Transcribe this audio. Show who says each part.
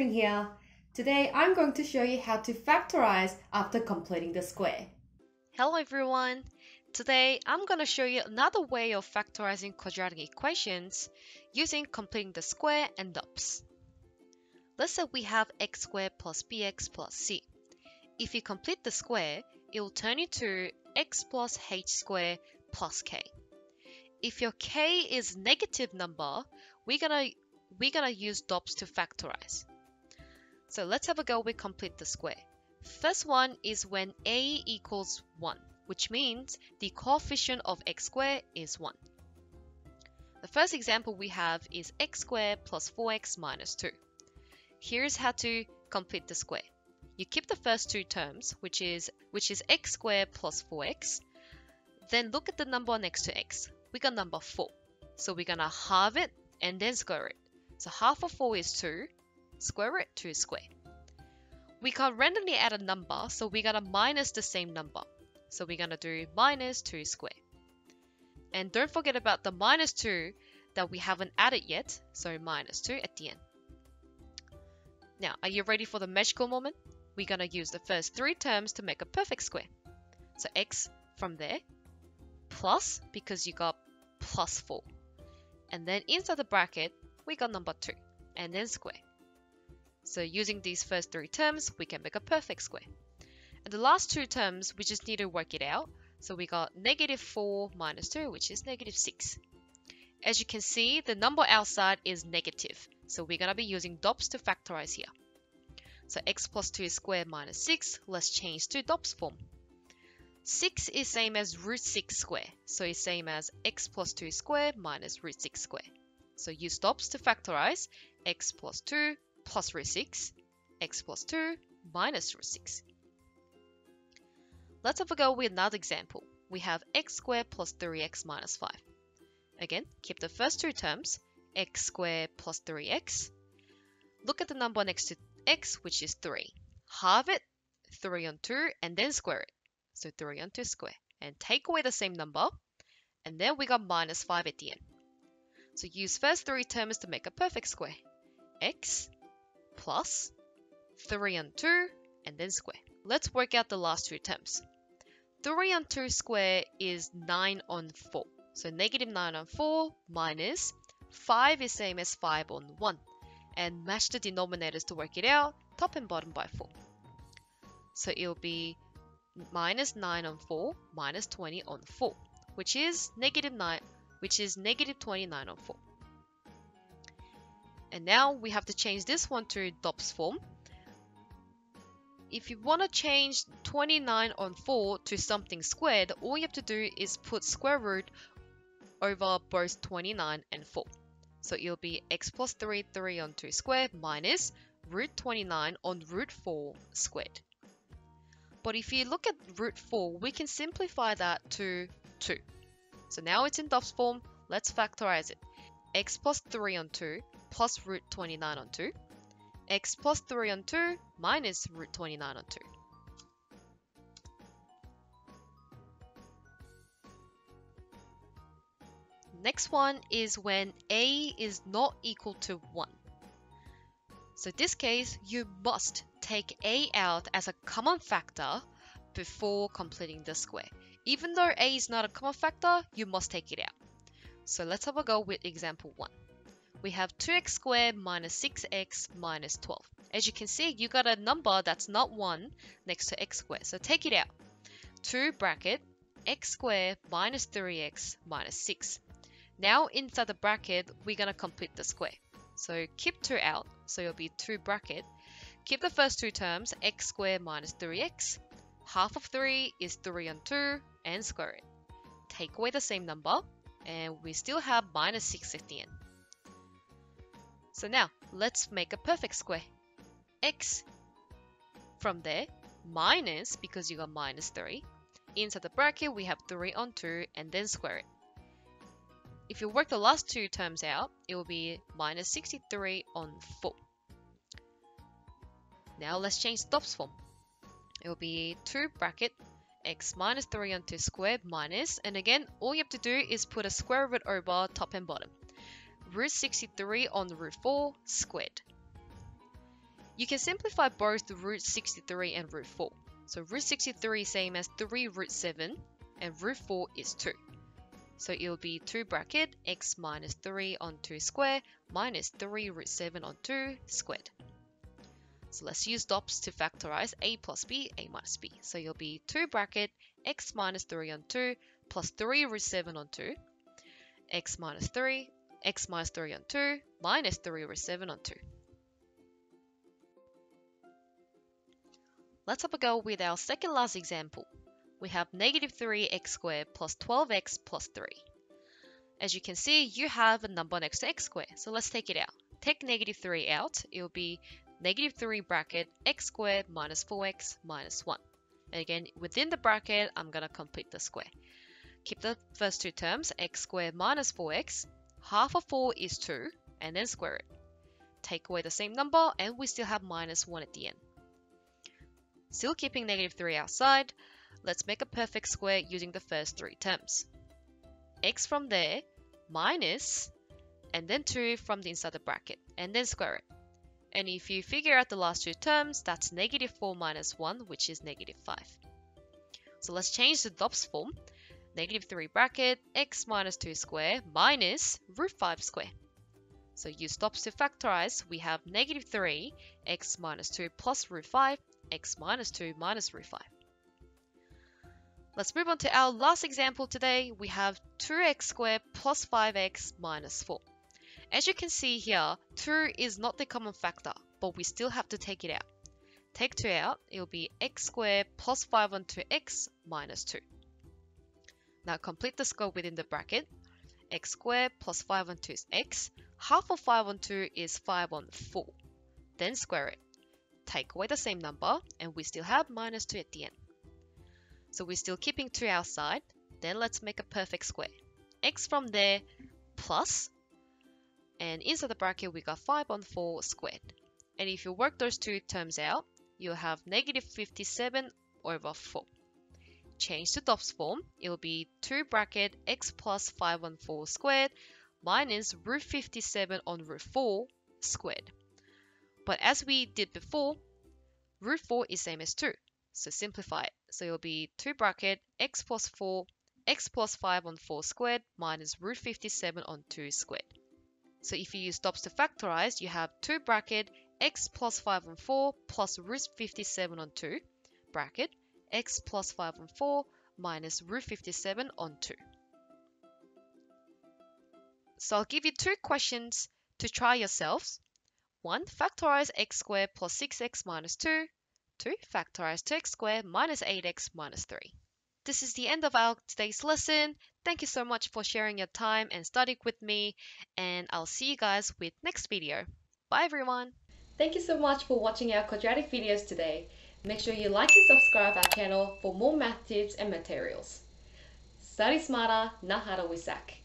Speaker 1: here. Today I'm going to show you how to factorize after completing the square.
Speaker 2: Hello everyone! Today I'm going to show you another way of factorizing quadratic equations using completing the square and DOPS. Let's say we have x squared plus bx plus c. If you complete the square, it will turn into x plus h squared plus k. If your k is negative number, we're gonna we're gonna use DOPS to factorize. So let's have a go with complete the square. First one is when a equals 1, which means the coefficient of x squared is 1. The first example we have is x squared plus 4x minus 2. Here's how to complete the square. You keep the first two terms, which is which is x squared plus 4x. Then look at the number next to x. We got number 4. So we're gonna halve it and then square it. So half of 4 is 2, square root 2 square. We can't randomly add a number, so we're gonna minus the same number. So we're gonna do minus 2 square. And don't forget about the minus 2 that we haven't added yet, so minus 2 at the end. Now, are you ready for the magical moment? We're gonna use the first three terms to make a perfect square. So x from there, plus, because you got plus 4. And then inside the bracket, we got number 2, and then square. So using these first three terms, we can make a perfect square. And the last two terms, we just need to work it out. So we got negative 4 minus 2, which is negative 6. As you can see, the number outside is negative. So we're going to be using DOPS to factorize here. So x plus 2 squared minus 6, let's change to DOPS form. 6 is same as root 6 square, so it's same as x plus 2 squared minus root 6 square. So use DOPS to factorize x plus 2 plus root 6, x plus 2 minus root 6. Let's have a go with another example. We have x squared plus 3x minus 5. Again, keep the first two terms, x squared plus 3x. Look at the number next to x, which is 3. Halve it, 3 on 2, and then square it. So 3 on 2 square. And take away the same number, and then we got minus 5 at the end. So use first three terms to make a perfect square. x plus 3 on 2 and then square. Let's work out the last two terms. 3 on 2 square is 9 on 4. So negative 9 on 4 minus 5 is same as 5 on 1. And match the denominators to work it out, top and bottom by 4. So it'll be minus 9 on 4 minus 20 on 4, which is negative 9, which is negative 29 on 4. And now we have to change this one to DOPS form. If you want to change 29 on 4 to something squared, all you have to do is put square root over both 29 and 4. So it'll be x plus 3, 3 on 2 squared minus root 29 on root 4 squared. But if you look at root 4, we can simplify that to 2. So now it's in DOPS form, let's factorize it. x plus 3 on 2 plus root 29 on 2, x plus 3 on 2 minus root 29 on 2. Next one is when a is not equal to 1. So this case, you must take a out as a common factor before completing the square. Even though a is not a common factor, you must take it out. So let's have a go with example 1 we have 2x squared minus 6x minus 12. As you can see, you got a number that's not 1 next to x squared. So take it out. 2 bracket x squared minus 3x minus 6. Now inside the bracket, we're going to complete the square. So keep 2 out, so it'll be 2 bracket. Keep the first two terms, x squared minus 3x. Half of 3 is 3 on 2, and square it. Take away the same number, and we still have minus 6 at the end. So now, let's make a perfect square. x from there, minus, because you got minus 3. Inside the bracket, we have 3 on 2, and then square it. If you work the last two terms out, it will be minus 63 on 4. Now let's change the DOPS form. It will be 2 bracket x minus 3 on 2 squared minus, and again, all you have to do is put a square root over top and bottom root 63 on root 4 squared. You can simplify both the root 63 and root 4. So root 63 is same as 3 root 7 and root 4 is 2. So it will be 2 bracket x minus 3 on 2 square minus 3 root 7 on 2 squared. So let's use DOPS to factorize a plus b, a minus b. So you'll be 2 bracket x minus 3 on 2 plus 3 root 7 on 2, x minus 3, x minus 3 on 2 minus 3 over 7 on 2. Let's have a go with our second last example. We have negative 3x squared plus 12x plus 3. As you can see, you have a number next to x squared, so let's take it out. Take negative 3 out, it will be negative 3 bracket x squared minus 4x minus 1. And again, within the bracket, I'm going to complete the square. Keep the first two terms, x squared minus 4x. Half of 4 is 2, and then square it. Take away the same number, and we still have minus 1 at the end. Still keeping negative 3 outside, let's make a perfect square using the first three terms. x from there, minus, and then 2 from the inside the bracket, and then square it. And if you figure out the last two terms, that's negative 4 minus 1, which is negative 5. So let's change the DOPS form. Negative 3 bracket, x minus 2 square minus root 5 square. So use DOPS to factorize. We have negative 3, x minus 2 plus root 5 x minus 2 minus root 5. Let's move on to our last example today. We have 2x squared plus 5x minus 4. As you can see here, 2 is not the common factor, but we still have to take it out. Take 2 out, it will be x squared plus 5 on 2x minus 2. Now complete the square within the bracket. x squared plus 5 on 2 is x. Half of 5 on 2 is 5 on 4. Then square it take away the same number, and we still have minus 2 at the end. So we're still keeping 2 outside. Then let's make a perfect square. x from there plus, and inside the bracket we got 5 on 4 squared. And if you work those two terms out, you'll have negative 57 over 4. Change to DOPS form, it will be 2 bracket x plus 5 on 4 squared minus root 57 on root 4 squared. But as we did before, root 4 is same as 2. So simplify it. So it'll be 2 bracket x plus 4, x plus 5 on 4 squared minus root 57 on 2 squared. So if you use DOPS to factorize, you have 2 bracket x plus 5 on 4 plus root 57 on 2 bracket x plus 5 on 4 minus root 57 on 2. So I'll give you two questions to try yourselves 1. Factorize x squared plus 6x minus 2. 2. Factorize 2x squared minus 8x minus 3. This is the end of our today's lesson. Thank you so much for sharing your time and studying with me, and I'll see you guys with next video. Bye everyone!
Speaker 1: Thank you so much for watching our quadratic videos today. Make sure you like and subscribe our channel for more math tips and materials. Study smarter, not harder with SAC.